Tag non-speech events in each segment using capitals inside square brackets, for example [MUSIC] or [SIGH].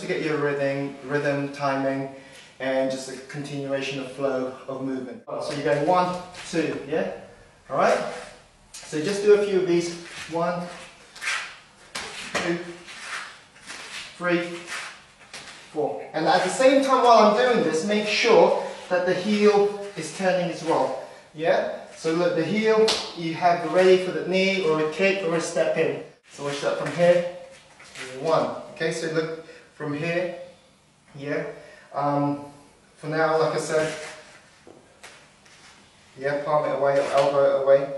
to get your rhythm, rhythm, timing, and just a continuation of flow of movement. So you're going one, two, yeah? All right? So just do a few of these. One, two, three, four. And at the same time while I'm doing this, make sure that the heel is turning as well. Yeah? So look, the heel, you have the ready for the knee or a kick or a step in. So watch that from here. One. Okay, so look from here. Yeah. Um, for now, like I said, yeah, palm it away, elbow it away.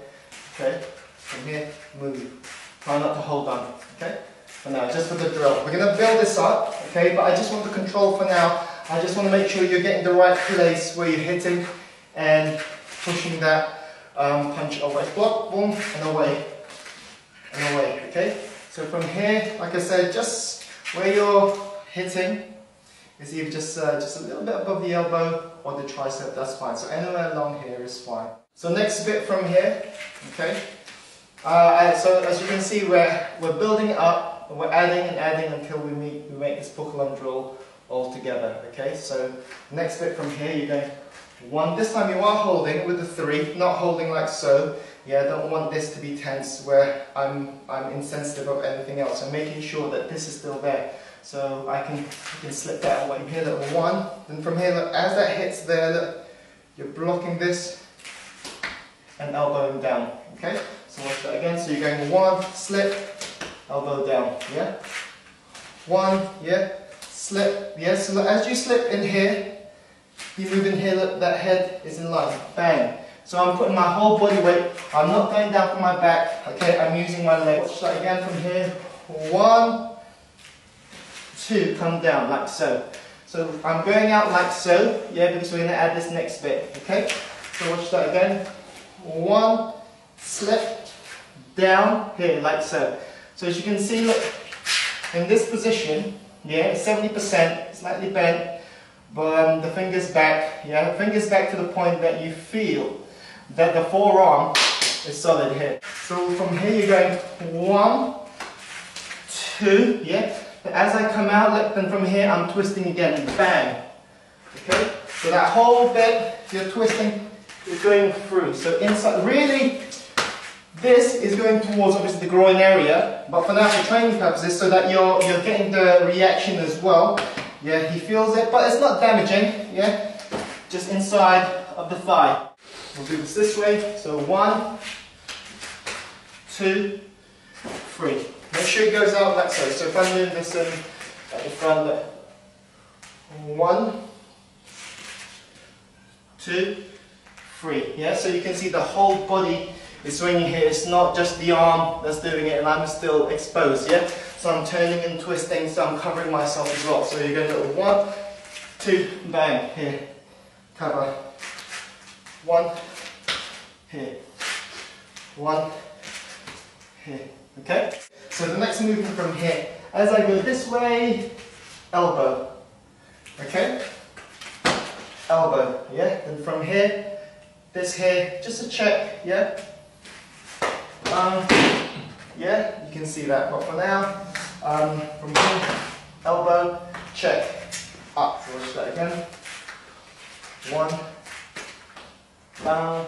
Okay, from here, move. Try not to hold on. Okay, for now, just for the drill. We're going to build this up. Okay, but I just want the control for now. I just want to make sure you're getting the right place where you're hitting and pushing that um, punch away. Block, boom, and away, and away. Okay. So from here, like I said, just where you're hitting is either just, uh, just a little bit above the elbow or the tricep, that's fine. So anywhere along here is fine. So next bit from here, okay. Uh, so as you can see, we're, we're building up, we're adding and adding until we, meet, we make this Pukulan drill all together, okay. So next bit from here, you're going one, this time you are holding with the three, not holding like so. Yeah, I don't want this to be tense where I'm, I'm insensitive of anything else. I'm making sure that this is still there. So I can, I can slip that away. Here, look, one. Then from here, look, as that hits there, look, you're blocking this and elbowing down. Okay? So watch that again. So you're going one, slip, elbow down. Yeah? One, yeah, slip, yeah. So look, as you slip in here, you move in here, look, that head is in line. Bang. So I'm putting my whole body weight. I'm not going down from my back. Okay, I'm using my legs. Watch that again from here. One, two, come down like so. So I'm going out like so, yeah, because we're going to add this next bit. Okay, so watch that again. One, slip, down, here, like so. So as you can see, look, in this position, yeah, 70%, slightly bent, but um, the fingers back, yeah, fingers back to the point that you feel that the forearm is solid here. So from here you're going one, two, yeah. As I come out, then from here I'm twisting again, bang. Okay, so that whole bit you're twisting is going through. So inside, really, this is going towards obviously the groin area, but for now for training purposes, so that you're you're getting the reaction as well. Yeah, he feels it, but it's not damaging. Yeah, just inside of the thigh. We'll do this this way. So one, two, three. Make sure it goes out like so. So if I'm doing this in at the front, look. one, two, three. Yeah, so you can see the whole body is swinging here. It's not just the arm that's doing it and I'm still exposed, yeah? So I'm turning and twisting, so I'm covering myself as well. So you're going to go one, two, bang, here, cover, one, here, one, here, okay? So the next movement from here, as I go this way, elbow, okay? Elbow, yeah? Then from here, this here, just a check, yeah? Um, yeah, you can see that, but for now, um, from here, elbow, check, up, watch that again, one, down,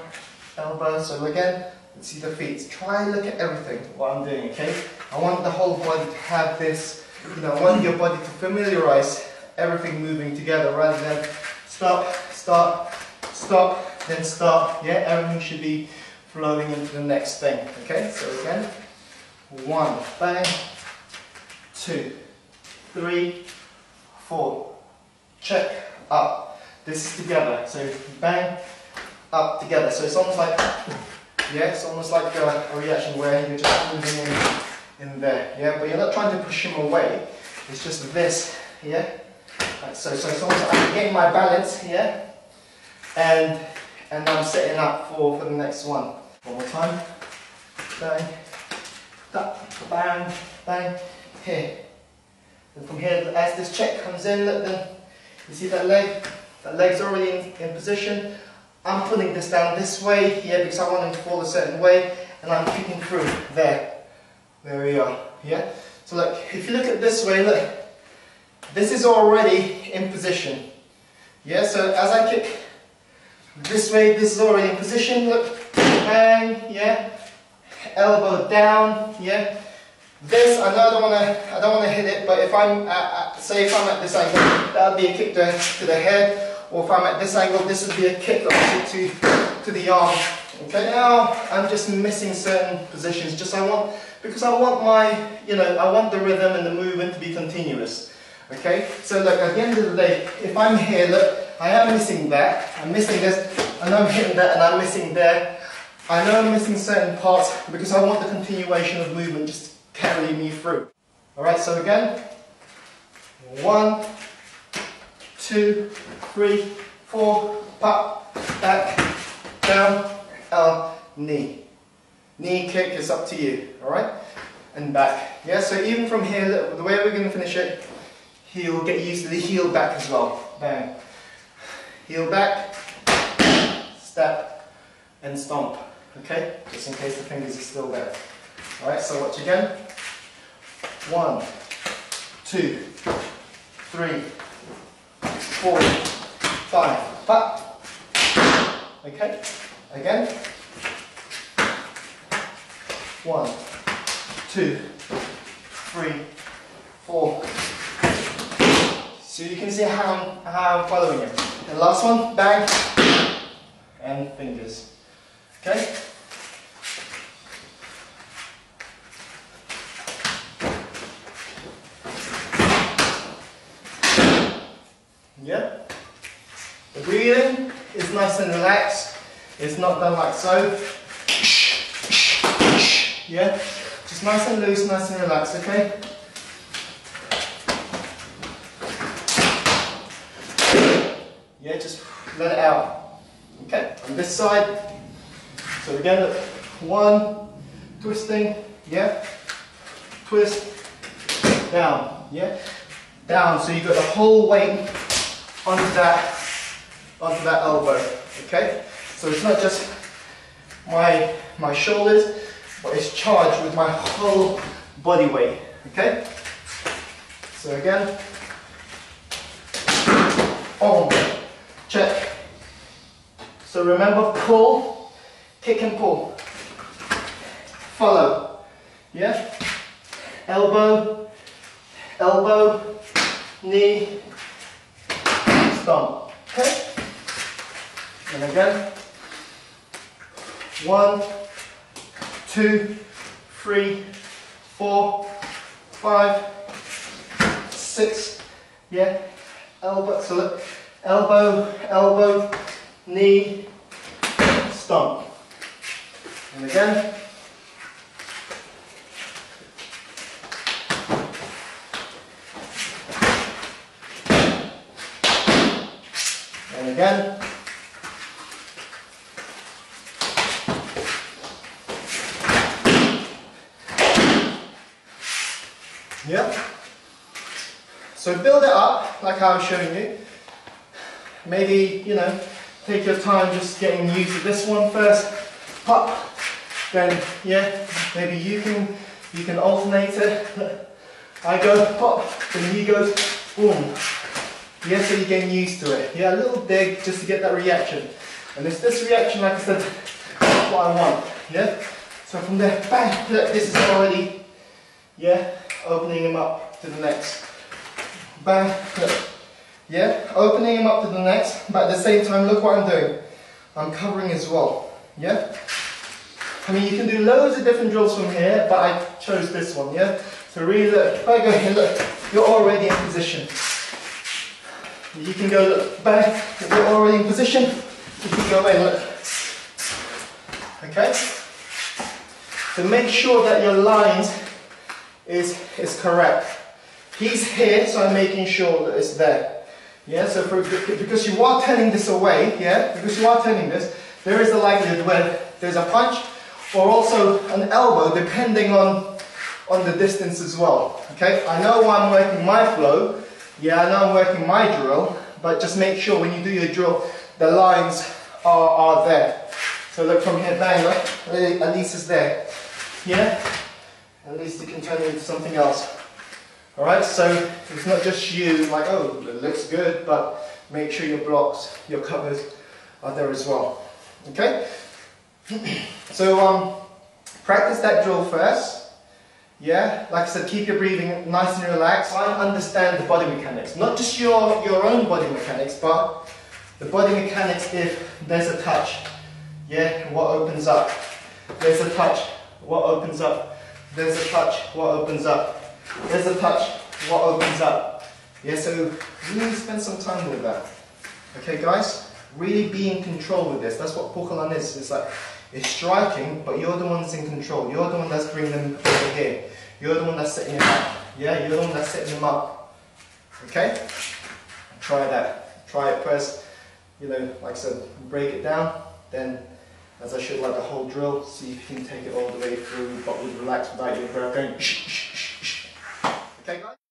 elbow, so again, see the feet. Try and look at everything, what I'm doing, okay? I want the whole body to have this, you know, I want your body to familiarize everything moving together rather than stop, stop, stop, then stop. Yeah, everything should be flowing into the next thing, okay? So again, one, bang, two, three, four, check, up. This is together, so bang, up together. So it's almost like, yeah, it's almost like a, a reaction where you're just moving in, in there, yeah? But you're not trying to push him away. It's just this, yeah? Like so, so it's almost like I'm getting my balance here, and and I'm setting up for, for the next one. One more time. Bang, da, bang, bang, here. And from here, as this check comes in, look then, you see that leg? That leg's already in, in position. I'm pulling this down this way here because I want him to fall a certain way and I'm kicking through there. There we are, yeah? So look, if you look at this way, look, this is already in position. Yeah, so as I kick this way, this is already in position, look, bang, yeah, elbow down, yeah. This, I know I don't want to, I don't want to hit it, but if I'm, at, at, say if I'm at this angle, that would be a kick to, to the head, or if I'm at this angle, this would be a kick to, to the arm. Okay, now I'm just missing certain positions, just I want, because I want my, you know, I want the rhythm and the movement to be continuous. Okay, so look, at the end of the day, if I'm here, look, I am missing that, I'm missing this, know I'm hitting that and I'm missing there. I know I'm missing certain parts because I want the continuation of movement just carrying me through. Alright, so again, one, two, three, four, pop, back, down, L, knee. Knee kick is up to you, alright? And back. Yeah, so even from here, the way we're going to finish it, heel, get used to the heel back as well. Bang. Heel back, step, and stomp. Okay? Just in case the fingers are still there. Alright, so watch again. One, two, three, four, five. Up. Okay? Again. One, two, three, four. So you can see how I'm, how I'm following it. The last one, bang, and fingers. Okay? Yeah? The breathing is nice and relaxed. It's not done like so. Yeah? Just nice and loose, nice and relaxed, okay? Yeah, just let it out. Okay, on this side. So again, look, one, twisting, yeah, twist, down, yeah, down. So you've got the whole weight onto that, onto that elbow, okay? So it's not just my, my shoulders, but it's charged with my whole body weight, okay? So again, on, check. So remember, pull, kick and pull. Follow, yeah? Elbow, elbow, knee, stomp, okay? And again, one, two, three, four, five, six, yeah, elbow, so look, elbow, elbow, knee, stomp. And again, and again, Yeah. So build it up like I was showing you. Maybe, you know, take your time just getting used to this one first. Pop. Then, yeah, maybe you can you can alternate it. [LAUGHS] I go pop, then he goes boom. Yeah, so you're getting used to it. Yeah, a little dig just to get that reaction. And it's this reaction, like I said, what I want. Yeah? So from there, bang, look, this is already, yeah, opening him up to the next. Look. Yeah, opening him up to the next, but at the same time, look what I'm doing. I'm covering as well. Yeah? I mean, you can do loads of different drills from here, but I chose this one, yeah? So really look, if I go here, look, you're already in position. You can go look, back, if you're already in position, you can go in, look. Okay? So make sure that your lines is, is correct. He's here, so I'm making sure that it's there. Yeah, so for, because you are turning this away, yeah, because you are turning this, there is a likelihood where there's a punch or also an elbow, depending on, on the distance as well. Okay, I know I'm working my flow, yeah, I know I'm working my drill, but just make sure when you do your drill, the lines are, are there. So look from here, bang, look, at least it's there. Yeah? at least it can turn it into something else. Alright, so it's not just you like, oh, it looks good, but make sure your blocks, your covers are there as well. Okay? [CLEARS THROAT] so um, practice that drill first. Yeah, like I said, keep your breathing nice and relaxed. Try and understand the body mechanics. Not just your, your own body mechanics, but the body mechanics if there's a touch. Yeah, what opens up? There's a touch, what opens up? There's a touch, what opens up? There's a touch, what opens up? Yeah, so really spend some time with that. Okay, guys? Really be in control with this. That's what Pukulan is. It's like, it's striking, but you're the one that's in control. You're the one that's bringing them over here. You're the one that's setting them up. Yeah, you're the one that's setting them up. Okay? Try that. Try it first. You know, like I said, break it down. Then, as I should like the whole drill, see if you can take it all the way through, but with relax without your breath going. Okay, guys?